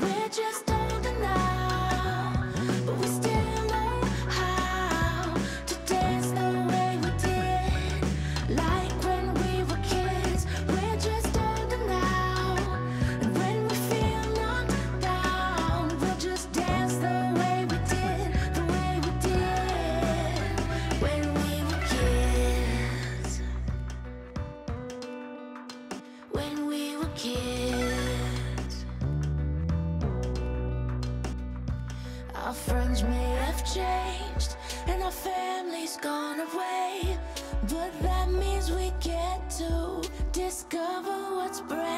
We're Our friends may have changed And our family's gone away But that means we get to Discover what's brand